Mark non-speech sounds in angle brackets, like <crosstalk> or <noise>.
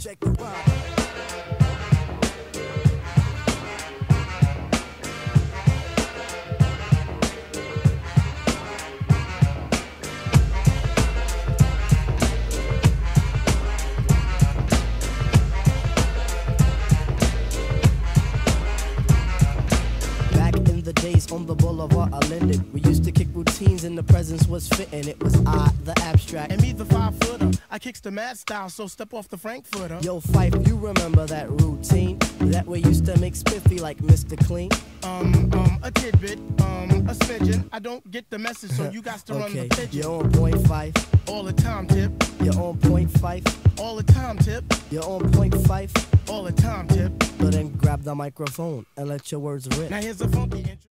Check the vibe. Days on the boulevard, I landed. we used to kick routines and the presence was fitting. It was I, the abstract. And me, the five footer. I kicks the mad style, so step off the Frankfurter. Yo, Fife, you remember that routine? That we used to make spiffy like Mr. Clean? Um, um, a tidbit, um, a smidgen. I don't get the message, so <laughs> you got to run the pigeon. you're on point five. All the time, tip. You're on point five. All the time, tip. You're on point five. All the time, tip. But then grab the microphone and let your words rip. Now here's a funky intro.